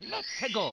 Let's go.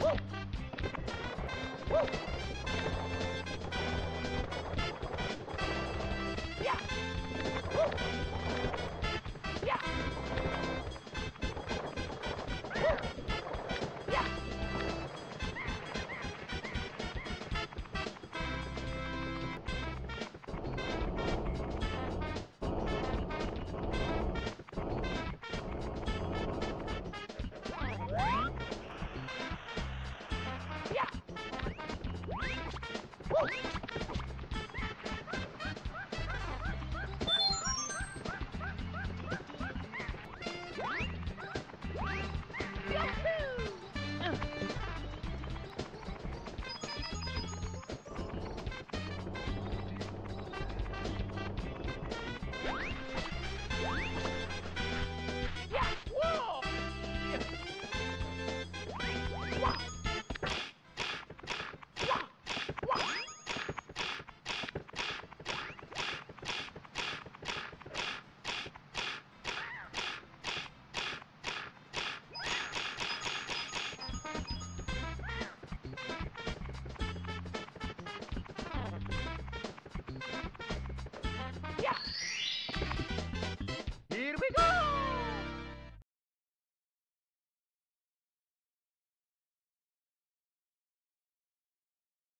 Woo! Woo!